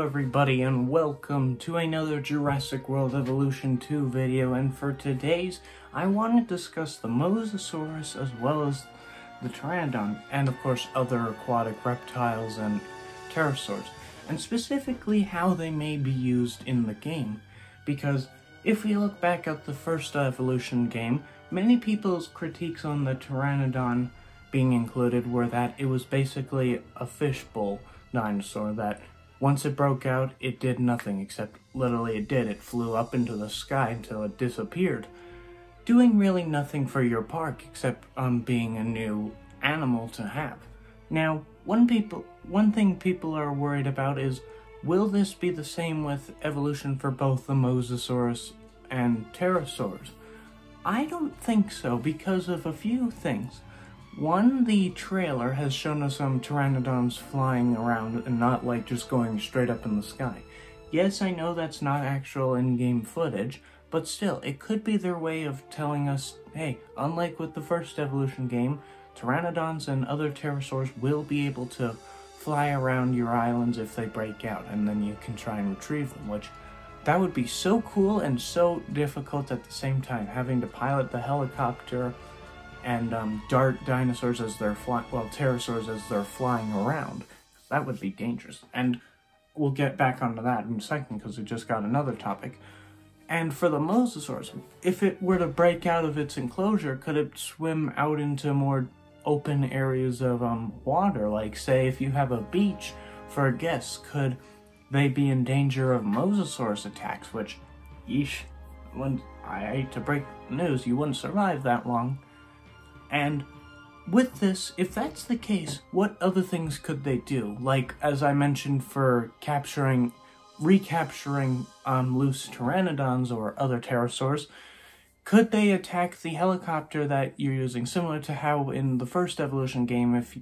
Everybody and welcome to another Jurassic World Evolution 2 video. And for today's I want to discuss the Mosasaurus as well as the Pteranodon and of course other aquatic reptiles and pterosaurs and specifically how they may be used in the game. Because if we look back at the first evolution game many people's critiques on the Pteranodon being included were that it was basically a fishbowl dinosaur that once it broke out, it did nothing except literally it did. It flew up into the sky until it disappeared, doing really nothing for your park except um, being a new animal to have. Now, one people, one thing people are worried about is, will this be the same with evolution for both the Mosasaurus and Pterosaurs? I don't think so because of a few things. One, the trailer has shown us some pteranodons flying around and not like just going straight up in the sky. Yes, I know that's not actual in-game footage, but still, it could be their way of telling us, hey, unlike with the first evolution game, pteranodons and other pterosaurs will be able to fly around your islands if they break out, and then you can try and retrieve them, which that would be so cool and so difficult at the same time, having to pilot the helicopter and um, dart dinosaurs as they're flying, well, pterosaurs as they're flying around. That would be dangerous. And we'll get back onto that in a second because we just got another topic. And for the mosasaurs, if it were to break out of its enclosure, could it swim out into more open areas of um, water? Like, say, if you have a beach for guests, could they be in danger of mosasaurus attacks? Which, yeesh, when I hate to break news, you wouldn't survive that long. And with this, if that's the case, what other things could they do? Like, as I mentioned for capturing, recapturing um, loose pteranodons or other pterosaurs, could they attack the helicopter that you're using? Similar to how in the first evolution game, if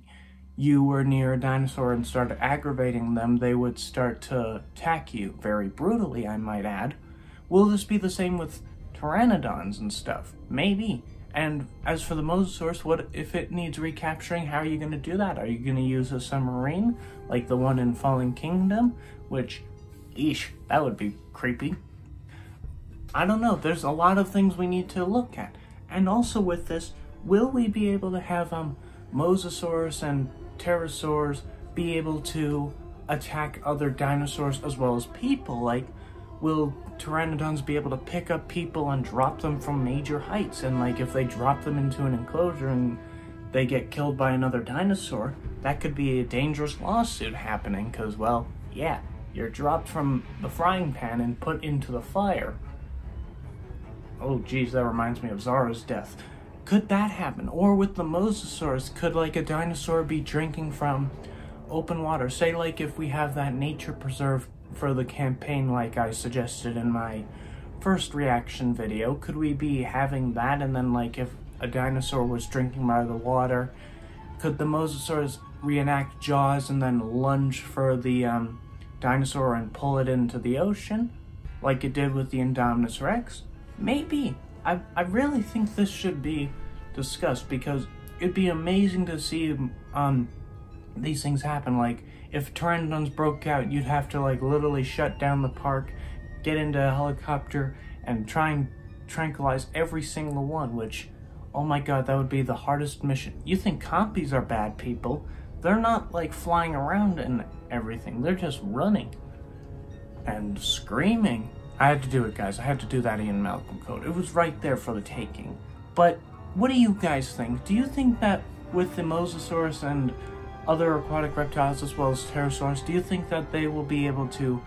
you were near a dinosaur and started aggravating them, they would start to attack you, very brutally, I might add. Will this be the same with pteranodons and stuff? Maybe. And as for the Mosasaurus, what if it needs recapturing? How are you going to do that? Are you going to use a submarine like the one in Fallen Kingdom? Which, eesh, that would be creepy. I don't know. There's a lot of things we need to look at. And also with this, will we be able to have um, Mosasaurus and Pterosaurs be able to attack other dinosaurs as well as people? Like, will pteranodons be able to pick up people and drop them from major heights? And like if they drop them into an enclosure and they get killed by another dinosaur, that could be a dangerous lawsuit happening because, well, yeah, you're dropped from the frying pan and put into the fire. Oh geez, that reminds me of Zara's death. Could that happen? Or with the Mosasaurus, could like a dinosaur be drinking from open water? Say like if we have that nature preserve for the campaign like I suggested in my first reaction video? Could we be having that and then like if a dinosaur was drinking by the water, could the mosasaurs reenact Jaws and then lunge for the um, dinosaur and pull it into the ocean like it did with the Indominus Rex? Maybe. I, I really think this should be discussed because it'd be amazing to see um, these things happen. Like, if pteranodons broke out, you'd have to like literally shut down the park, get into a helicopter, and try and tranquilize every single one, which, oh my god, that would be the hardest mission. You think compies are bad people. They're not like flying around and everything. They're just running and screaming. I had to do it, guys. I had to do that Ian Malcolm code. It was right there for the taking. But what do you guys think? Do you think that with the Mosasaurus and other aquatic reptiles as well as pterosaurs, do you think that they will be able to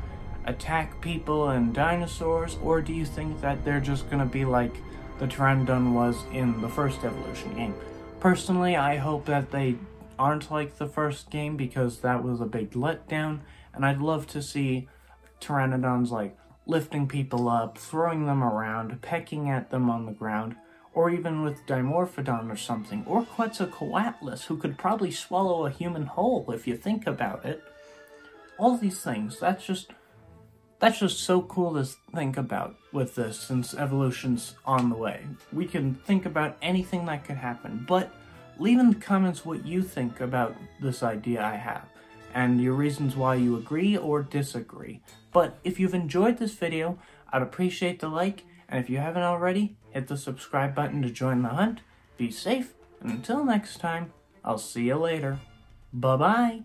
attack people and dinosaurs, or do you think that they're just to be like the Pteranodon was in the first evolution game? Personally, I hope that they aren't like the first game because that was a big letdown, and I'd love to see Pteranodons like lifting people up, throwing them around, pecking at them on the ground, or even with Dimorphodon or something, or Quetzalcoatlus, who could probably swallow a human whole if you think about it. All these things, that's just, that's just so cool to think about with this, since evolution's on the way. We can think about anything that could happen, but leave in the comments what you think about this idea I have. and your reasons why you agree or disagree. But if you've enjoyed this video, I'd appreciate the like, and if you haven't already, hit the subscribe button to join the hunt. Be safe, and until next time, I'll see you later. Bye-bye.